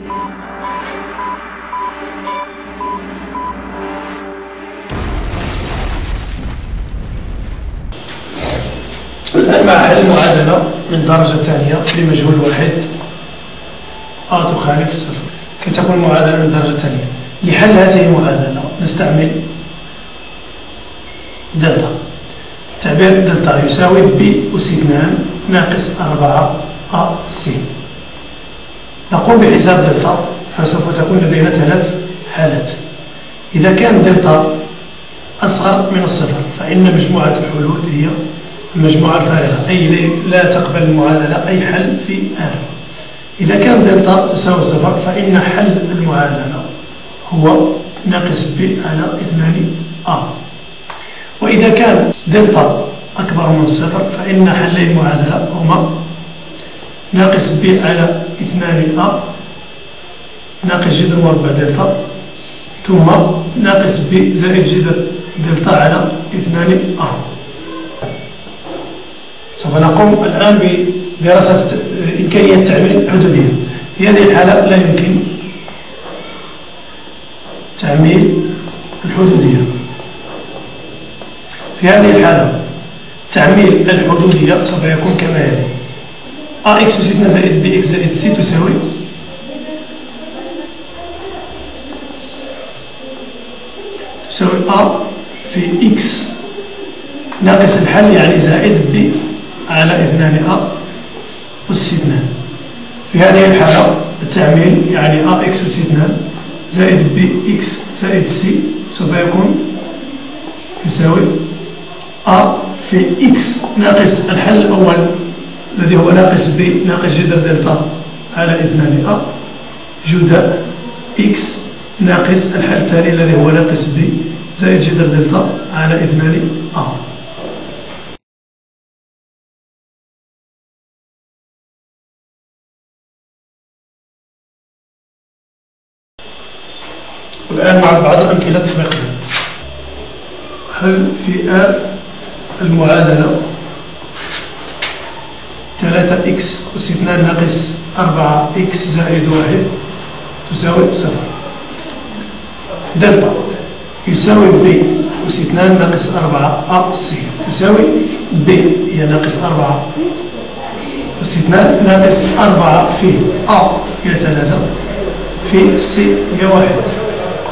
الآن مع حل المعادلة من درجة ثانية لمجهول واحد. أ تخالف صفر. كتكون المعادلة من درجة ثانية. لحل هذه المعادلة نستعمل دلتا. تعبير دلتا يساوي ب أس 2 ناقص 4 أ س نقوم بحساب دلتا فسوف تكون لدينا ثلاث حالات. إذا كان دلتا أصغر من الصفر فإن مجموعة الحلول هي المجموعة الفارغة. أي لا تقبل المعادلة أي حل في R إذا كان دلتا تساوي صفر فإن حل المعادلة هو ناقص ب على 2 أ. وإذا كان دلتا أكبر من الصفر فإن حلي المعادلة هما ناقص ب على 2 أ ناقص جذر مربع دلتا. ثم ناقص ب زائد جذر دلتا على 2 أ سوف نقوم الآن بدراسة إمكانية تعميل حدودية في هذه الحالة لا يمكن تعميل الحدودية. في هذه الحالة تعميل الحدودية سوف يكون كما يلي. أس 2 زائد b x زائد c تساوي تساوي a في x. ناقص الحل يعني زائد b على 2 a أس 2 في هذه الحالة التعميل يعني a x أس 2 زائد b x زائد c. سوف يكون يساوي a في x ناقص الحل الأول الذي هو ناقص b ناقص جذر دلتا على 2 a جداء x ناقص الحل الثاني الذي هو ناقص b زائد جذر دلتا على 2 a والآن مع بعض الأمثلة الباقية حل في R المعادلة 3 x أس 2 ناقص 4 x زائد 1 تساوي صفر. دلتا يساوي ب أس 2 ناقص 4 أ تساوي ب هي ناقص 4 أس 2 ناقص 4 في أ هي 3 في سي هي 1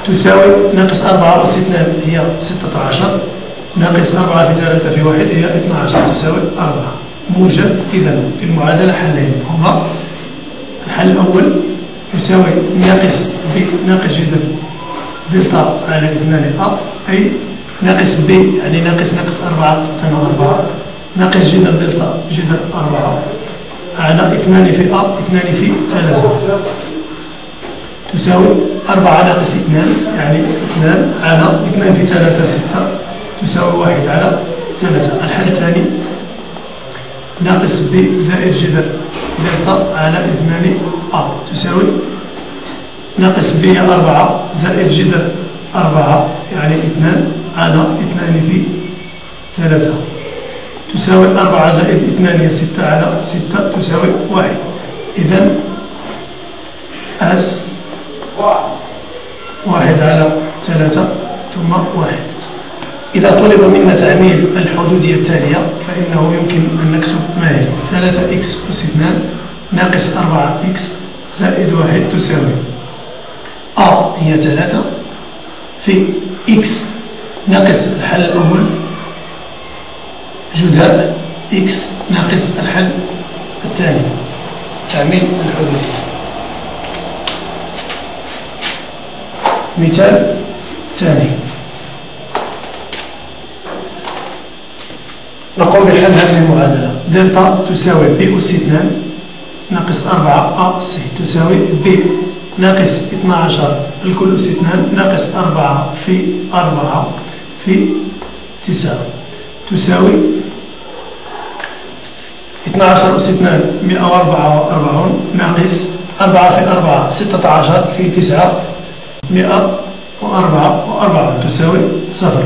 تساوي ناقص 4 أس 2 هي 16 ناقص 4 في 3 في 1 هي 12 تساوي 4 موجب إذا للمعادلة حلين. هما الحل الأول يساوي ناقص ب ناقص جذر دلتا على 2 أ أي ناقص ب يعني ناقص ناقص 4 تعطينا 4 ناقص جذر دلتا جذر 4 على 2 في أ 2 في 3 تساوي 4 ناقص 2 يعني 2 على 2 في 3 6 تساوي 1 على 3 الحل الثاني ناقص ب زائد جذر دلتا على 2 أ تساوي ناقص ب 4 زائد جذر 4 يعني 2 على 2 في 3 تساوي 4 زائد 2 هي 6 على 6 تساوي 1 إذا S واحد على ثلاثة ثم واحد. إذا طلب منا تعميل الحدودية التالية فإنه يمكن أن نكتب ما هي؟ ثلاثة x أس اثنان ناقص أربعة x زائد واحد تساوي. أ هي ثلاثة. في x ناقص الحل الأول جداء x ناقص الحل الثاني. تعميل الحدودية مثال ثاني. نقوم بحل هذه المعادلة. دلتا تساوي ب أس 2 ناقص 4 أ سي تساوي ب ناقص 12 الكل أس 2 ناقص 4 في 4 في 9 تساوي 12 أس 2 144 ناقص 4 في 4 16 في 9 مئة وأربعة وأربعة تساوي صفر.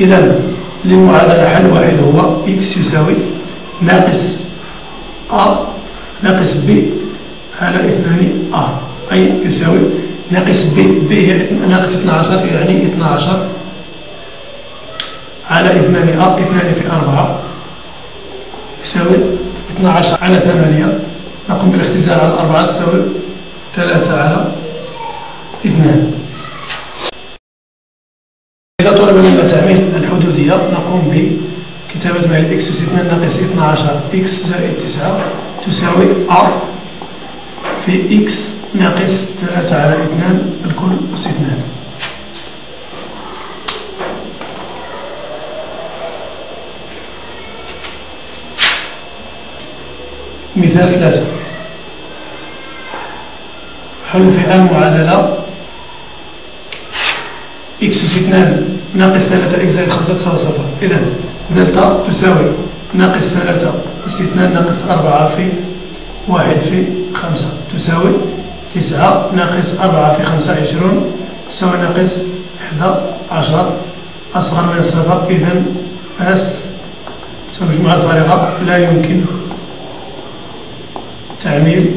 إذا للمعادلة حل واحد هو إكس يساوي ناقص أ ناقص ب على اثنان أ أي يساوي ناقص ب ب هي ناقص 12 يعني 12 على 2 أ 2 في 4 يساوي 12 على 8 نقوم بالاختزال على 4 تساوي 3 على 2 إذا طلب منا تعميل الحدودية نقوم بكتابة مع ال x أس 2 ناقص 12 x زائد 9 تساوي أ في x ناقص 3 على 2 الكل أس 2 مثال ثلاثة. حل في المعادلة x أس 2 ناقص 3 x زائد 5 تساوي صفر. إذا دلتا تساوي ناقص 3 أس 2 ناقص 4 في 1 في 5 تساوي 9 ناقص 4 في 5 20 تساوي ناقص 11 أصغر من الصفر إذا S. تساوي المجموعة الفارغة لا يمكن تعميل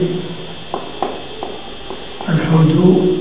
الحدود